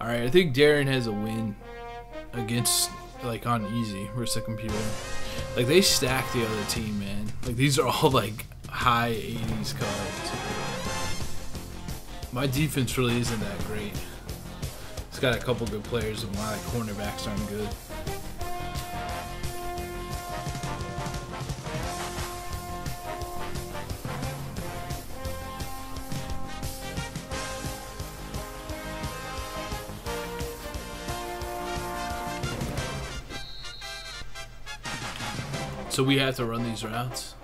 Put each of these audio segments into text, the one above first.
All right, I think Darren has a win against like on easy versus the computer. Like they stack the other team, man. Like these are all like high 80s cards. My defense really isn't that great. It's got a couple good players, and my cornerbacks aren't good. So we have to run these routes.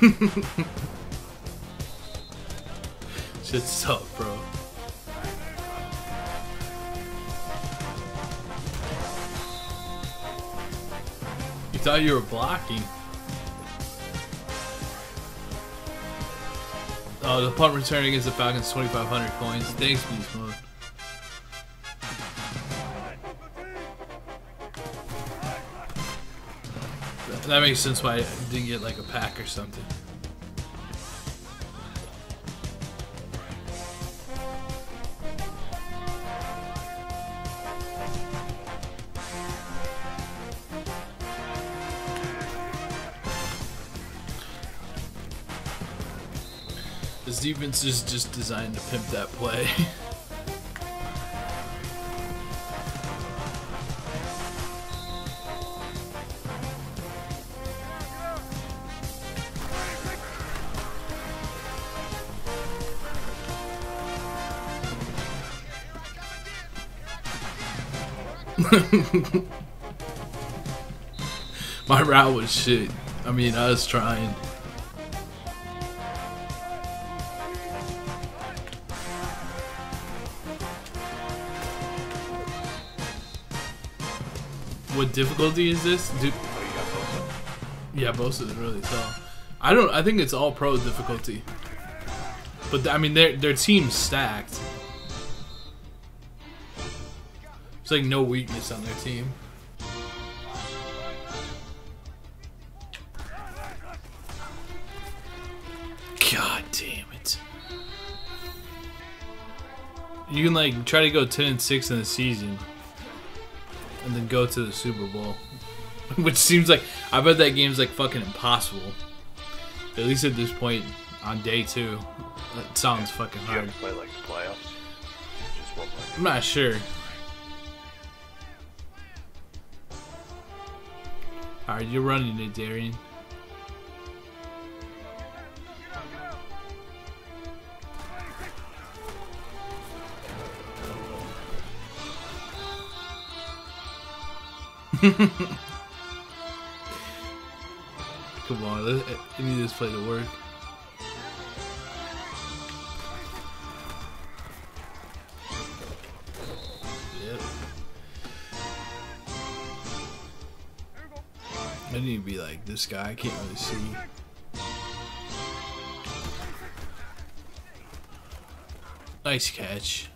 Shit's tough, bro. You thought you were blocking. Oh, the punt return against the Falcons, 2,500 coins. Thanks, Beast Mode. That makes sense why I didn't get like a pack or something. This defense is just designed to pimp that play. My route was shit. I mean, I was trying. What difficulty is this? Dude, yeah, Bosa is really tall. I don't. I think it's all pro difficulty. But I mean, their their team's stacked. There's like no weakness on their team. God damn it. You can like try to go 10 and 6 in the season and then go to the Super Bowl. Which seems like I bet that game's like fucking impossible. At least at this point on day 2. That sounds fucking Do you have hard. to play like the playoffs? Just one. I'm not sure. Alright, you're running it, Darian. Come on, I need this play to work. I need to be like this guy. I can't really see. Nice catch.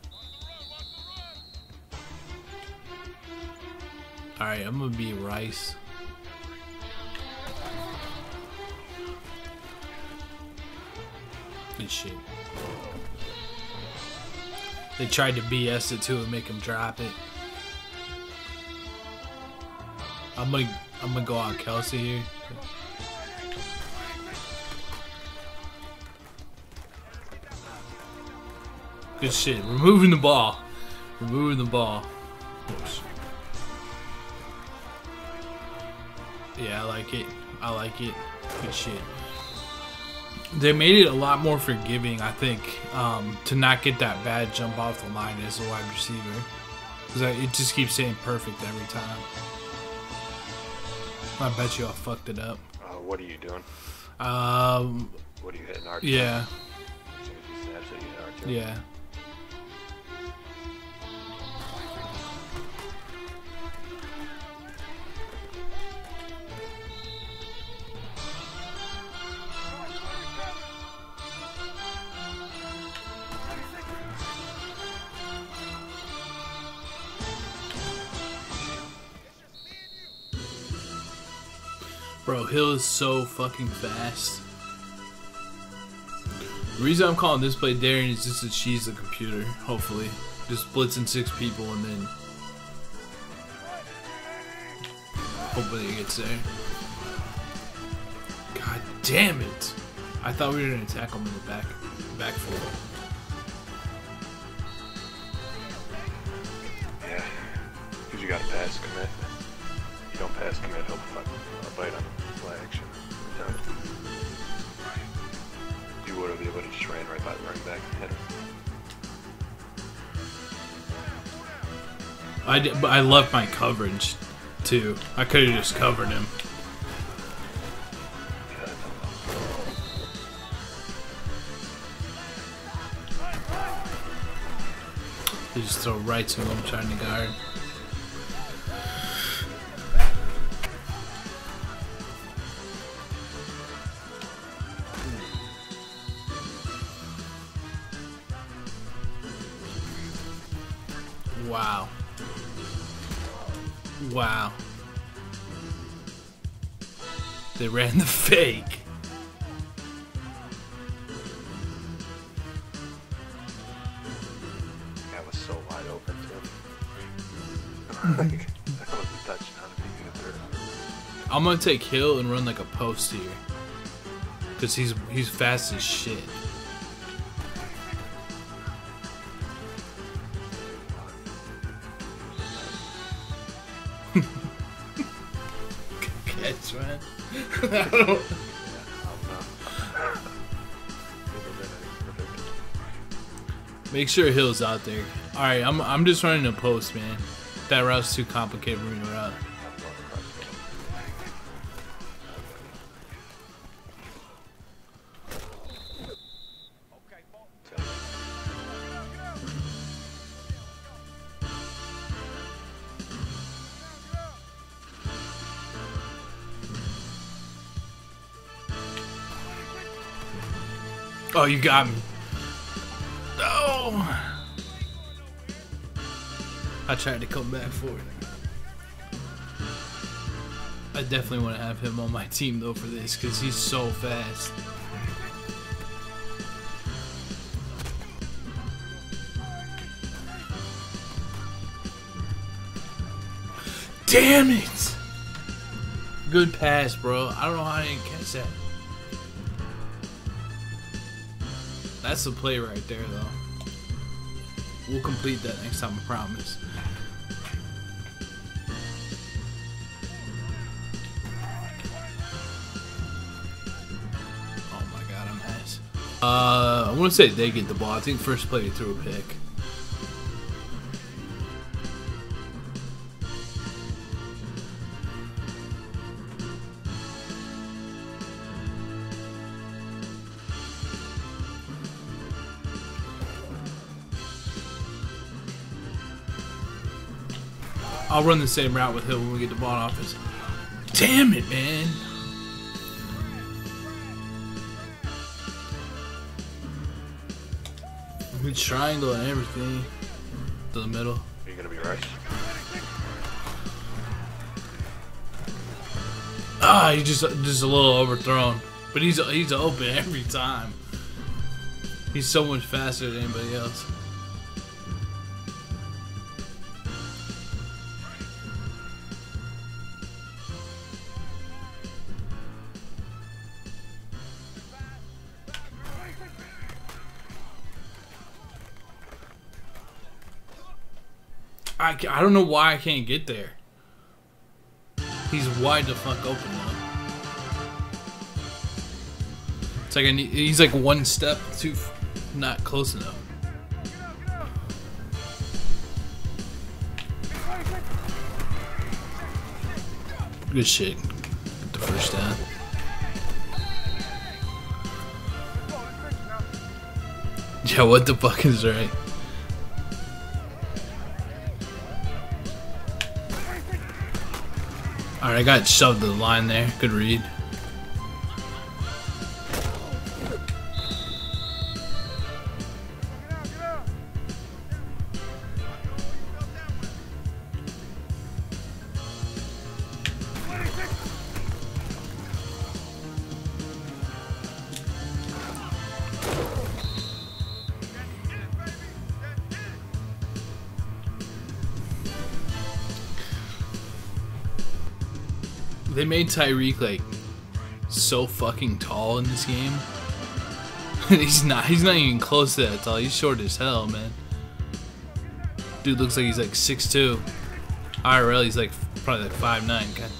Alright, I'm gonna be Rice. Good shit. They tried to BS it too and make him drop it. I'm gonna I'm gonna go out Kelce here. Good shit. Removing the ball. Removing the ball. Oops. Yeah, I like it. I like it. Good shit. They made it a lot more forgiving, I think, um, to not get that bad jump off the line as a wide receiver. Because it just keeps saying perfect every time. I bet you I fucked it up. Uh, what are you doing? Um, What are you hitting R2? yeah, As Bro, Hill is so fucking fast. The reason I'm calling this play daring is just that she's a computer, hopefully. Just blitzing six people and then hopefully it gets there. God damn it! I thought we were gonna attack him in the back back. Because you gotta pass commit. You don't pass commit, he'll bite on Would have, you would have just ran right by the running back. I did, but I left my coverage too. I could have just covered him. They just throw right to him trying to guard. Wow. Wow. They ran the fake. That was so wide open too. like, that was a touchdown if he could have threw it. I'm gonna take Hill and run like a post here. Cause he's he's fast as shit. Catch man. I don't-. Make sure Hill's out there. Alright, I'm I'm just running a post, man. That route's too complicated for me to route. Oh, you got me. No. I tried to come back for it. I definitely want to have him on my team though for this because he's so fast. Damn it! Good pass, bro. I don't know how I didn't catch that. That's the play right there, though. We'll complete that next time, I promise. Oh my god, I'm ass. Uh, I want to say they get the ball. I think first play through a pick. I'll run the same route with Hill when we get the ball office. Damn it, man. We triangle and everything. To the middle. Are you gonna be right? Ah, he's just just a little overthrown. But he's he's open every time. He's so much faster than anybody else. I, I don't know why I can't get there. He's wide the fuck open now. It's like I need, he's like one step too not close enough. Good shit. Get the first down. Yeah, what the fuck is right? Alright, I got shoved to the line there. Good read. They made Tyreek like so fucking tall in this game. he's not. He's not even close to that tall. He's short as hell, man. Dude looks like he's like 6'2". IRL, he's like probably like 5'9". God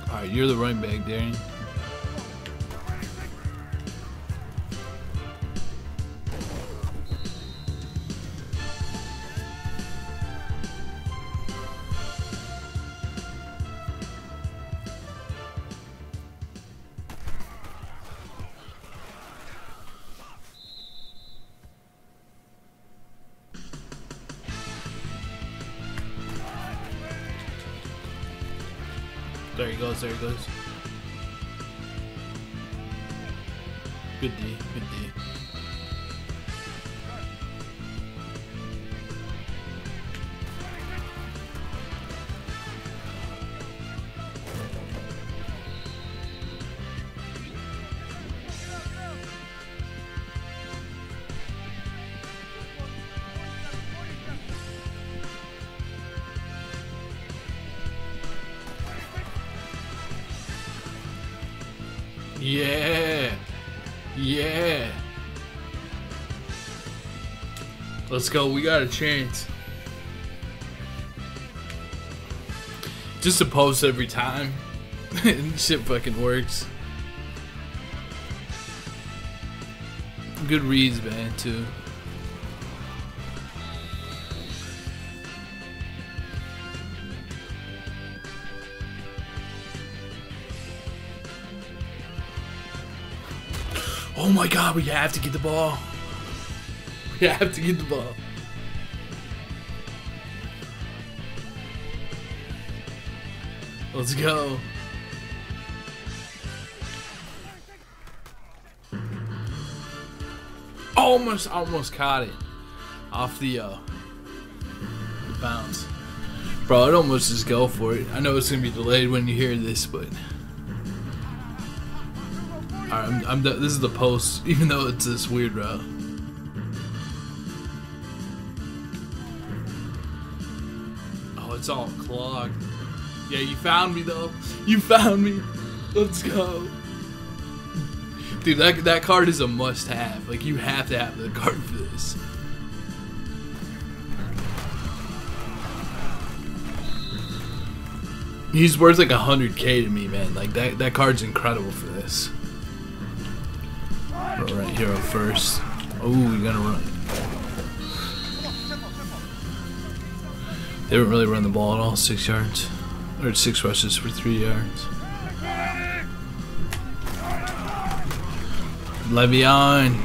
damn. Alright, you're the running back, Darian. He goes, there he goes. Good D, good D. Yeah. Let's go. We got a chance. Just a post every time. shit fucking works. Good reads, man, too. Oh my god, we have to get the ball. We have to get the ball. Let's go. Almost, almost caught it off the, uh, the bounce. Bro, I'd almost just go for it. I know it's gonna be delayed when you hear this, but. Alright, I'm, I'm this is the post, even though it's this weird route. Oh, it's all clogged. Yeah, you found me though. You found me. Let's go. Dude, that, that card is a must-have. Like, you have to have the card for this. He's worth like 100k to me, man. Like, that, that card's incredible for this. Right hero first. Oh, we gotta run. They didn't really run the ball at all. Six yards. Or six rushes for three yards. Le'Veon.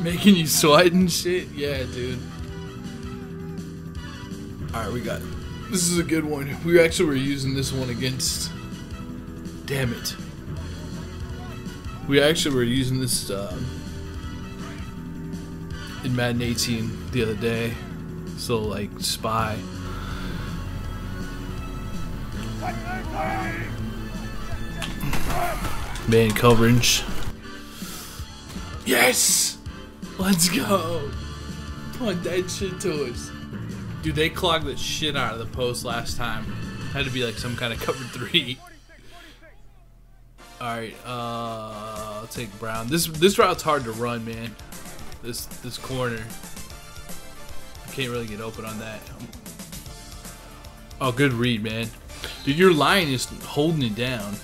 Making you sweat and shit? Yeah, dude. Alright, we got This is a good one. We actually were using this one against. Damn it. We actually were using this um, in Madden 18 the other day. So, like, spy. Man coverage. Yes! Let's go! Punt that shit to us. Dude, they clogged the shit out of the post last time. Had to be like some kind of cover three. Alright, uh I'll take Brown. This this route's hard to run, man. This this corner. I can't really get open on that. Oh, good read, man. Dude, your line is holding it down.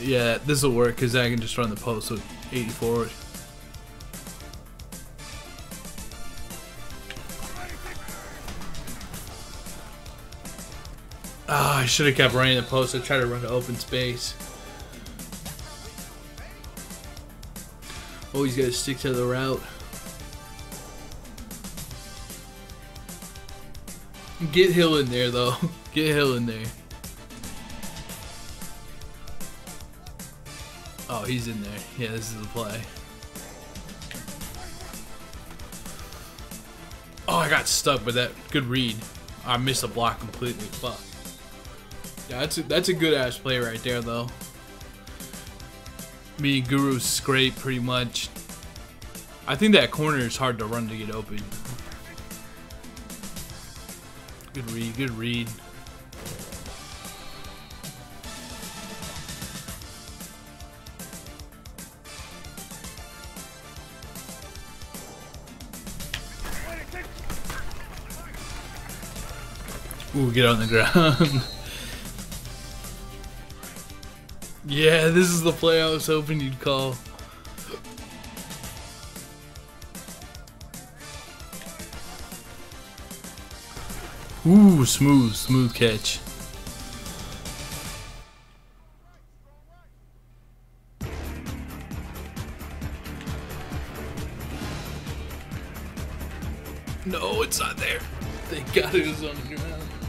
Yeah, this will work because I can just run the post with 80 I should have kept running the post. I tried to run to open space. Always got to stick to the route. Get Hill in there, though. Get Hill in there. Oh, he's in there. Yeah, this is the play. Oh, I got stuck with that. Good read. I missed a block completely. Fuck. Yeah, that's a, that's a good ass play right there, though. Me and Guru scrape pretty much. I think that corner is hard to run to get open. Good read, good read. Ooh, get on the ground. yeah, this is the play I was hoping you'd call. Ooh, smooth, smooth catch. No, it's not there. Thank God it was on the ground.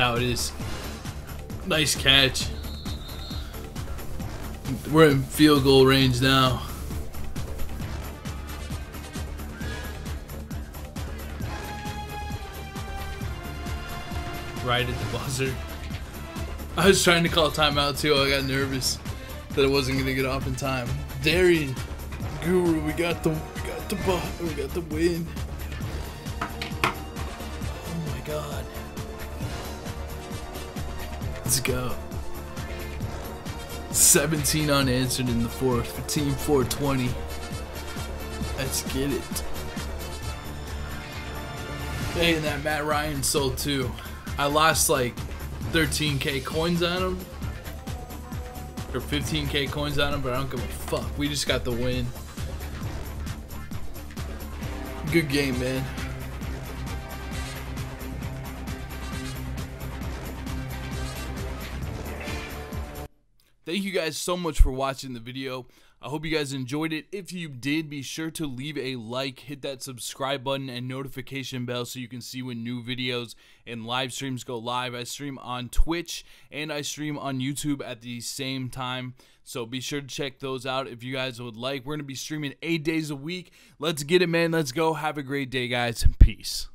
Now it is. Nice catch. We're in field goal range now. Right at the buzzer. I was trying to call timeout too. I got nervous that it wasn't gonna get off in time. Darian, Guru, we got the we got the ball, we got the win. Let's go. 17 unanswered in the fourth for Team 420. Let's get it. Hey, and that Matt Ryan sold too. I lost like 13k coins on him. Or 15k coins on him, but I don't give a fuck. We just got the win. Good game, man. Thank you guys so much for watching the video. I hope you guys enjoyed it. If you did, be sure to leave a like, hit that subscribe button and notification bell so you can see when new videos and live streams go live. I stream on Twitch and I stream on YouTube at the same time. So be sure to check those out if you guys would like. We're going to be streaming eight days a week. Let's get it, man. Let's go. Have a great day, guys. Peace.